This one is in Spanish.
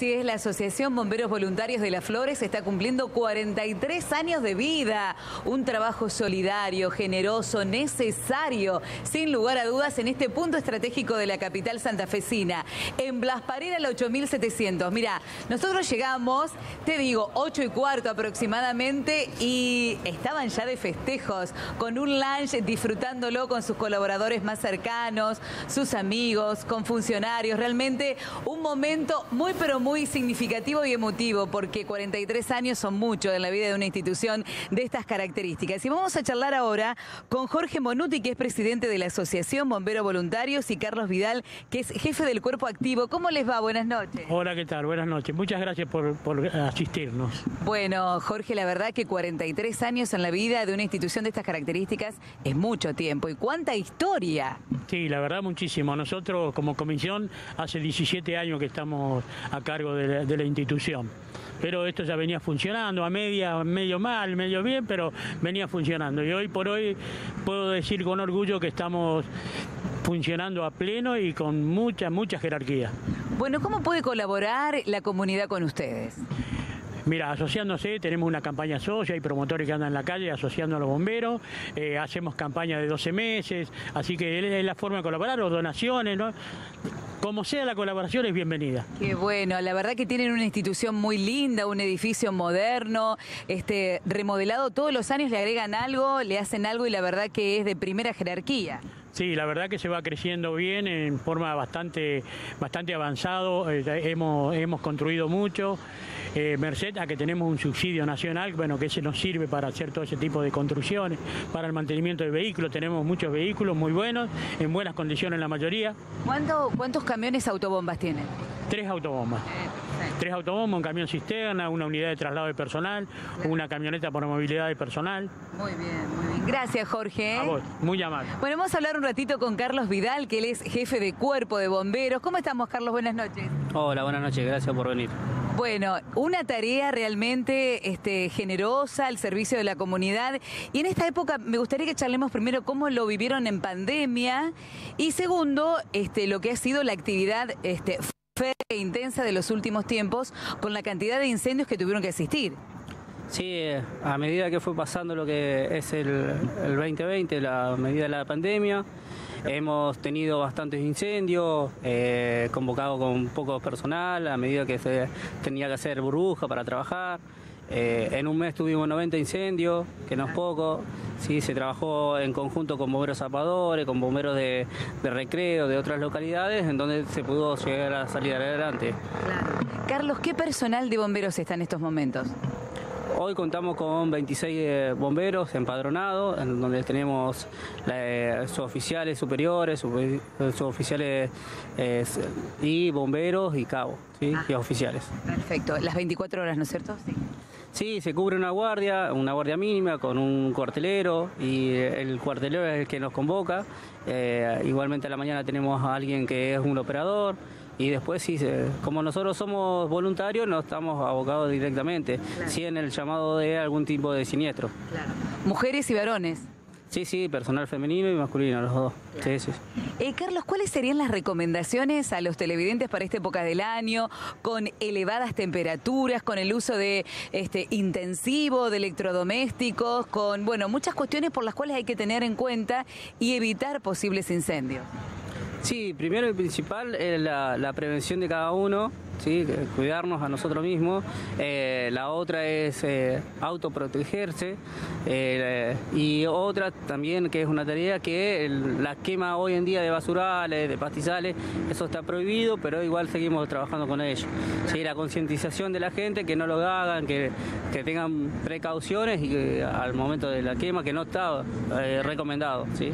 Así es, la Asociación Bomberos Voluntarios de las Flores está cumpliendo 43 años de vida. Un trabajo solidario, generoso, necesario, sin lugar a dudas, en este punto estratégico de la capital santafesina. En Blas Parera, el 8700. Mira, nosotros llegamos, te digo, 8 y cuarto aproximadamente, y estaban ya de festejos, con un lunch, disfrutándolo con sus colaboradores más cercanos, sus amigos, con funcionarios. Realmente un momento muy, pero muy significativo y emotivo, porque 43 años son mucho en la vida de una institución de estas características. Y vamos a charlar ahora con Jorge Monuti, que es presidente de la Asociación Bomberos Voluntarios, y Carlos Vidal, que es jefe del Cuerpo Activo. ¿Cómo les va? Buenas noches. Hola, ¿qué tal? Buenas noches. Muchas gracias por, por asistirnos. Bueno, Jorge, la verdad que 43 años en la vida de una institución de estas características es mucho tiempo. ¿Y cuánta historia? Sí, la verdad muchísimo. Nosotros como comisión hace 17 años que estamos a cargo de la, de la institución. Pero esto ya venía funcionando, a media, medio mal, medio bien, pero venía funcionando. Y hoy por hoy puedo decir con orgullo que estamos funcionando a pleno y con mucha, mucha jerarquía. Bueno, ¿cómo puede colaborar la comunidad con ustedes? Mira, asociándose, tenemos una campaña socia, hay promotores que andan en la calle asociando a los bomberos, eh, hacemos campaña de 12 meses, así que es la forma de colaborar, o donaciones, ¿no? Como sea la colaboración es bienvenida. Qué bueno, la verdad que tienen una institución muy linda, un edificio moderno, este remodelado todos los años, le agregan algo, le hacen algo y la verdad que es de primera jerarquía. Sí, la verdad que se va creciendo bien en forma bastante, bastante avanzado. Eh, hemos, hemos construido mucho. Eh, merced a que tenemos un subsidio nacional, bueno, que ese nos sirve para hacer todo ese tipo de construcciones, para el mantenimiento de vehículos. Tenemos muchos vehículos muy buenos, en buenas condiciones la mayoría. ¿Cuánto, ¿Cuántos camiones autobombas tienen? Tres autobombas. Tres autobombas, un camión cisterna, una unidad de traslado de personal, una camioneta por movilidad de personal. Muy bien, muy bien. Gracias, Jorge. A vos, muy amable. Bueno, vamos a hablar un ratito con Carlos Vidal, que él es jefe de cuerpo de bomberos. ¿Cómo estamos, Carlos? Buenas noches. Hola, buenas noches, gracias por venir. Bueno, una tarea realmente este, generosa al servicio de la comunidad. Y en esta época me gustaría que charlemos primero cómo lo vivieron en pandemia y segundo, este, lo que ha sido la actividad este, intensa de los últimos tiempos con la cantidad de incendios que tuvieron que asistir. Sí, a medida que fue pasando lo que es el, el 2020, la medida de la pandemia, hemos tenido bastantes incendios, eh, convocado con poco personal, a medida que se tenía que hacer burbuja para trabajar. Eh, en un mes tuvimos 90 incendios, que no es poco. Sí, se trabajó en conjunto con bomberos zapadores, con bomberos de, de, recreo, de otras localidades, en donde se pudo llegar a salir adelante. Claro. Carlos, ¿qué personal de bomberos está en estos momentos? Hoy contamos con 26 eh, bomberos empadronados, en donde tenemos eh, suboficiales superiores, suboficiales eh, y bomberos y cabos, ¿sí? ah, y oficiales. Perfecto, las 24 horas, ¿no es cierto? Sí. Sí, se cubre una guardia, una guardia mínima con un cuartelero y el cuartelero es el que nos convoca. Eh, igualmente a la mañana tenemos a alguien que es un operador y después sí, como nosotros somos voluntarios no estamos abocados directamente, claro. sí en el llamado de algún tipo de siniestro. Claro. Mujeres y varones. Sí, sí, personal femenino y masculino, los dos. Sí, sí. Eh, Carlos, ¿cuáles serían las recomendaciones a los televidentes para esta época del año, con elevadas temperaturas, con el uso de este intensivo, de electrodomésticos, con bueno, muchas cuestiones por las cuales hay que tener en cuenta y evitar posibles incendios? Sí, primero y principal es la, la prevención de cada uno, ¿sí? cuidarnos a nosotros mismos. Eh, la otra es eh, autoprotegerse. Eh, y otra también que es una tarea que la quema hoy en día de basurales, de pastizales, eso está prohibido, pero igual seguimos trabajando con ello. ¿sí? La concientización de la gente, que no lo hagan, que, que tengan precauciones y que al momento de la quema, que no está recomendado. ¿sí?